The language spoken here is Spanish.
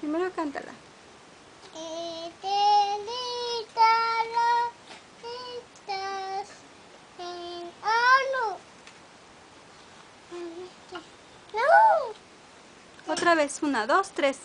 Primero cántala. Otra vez, una, dos, tres.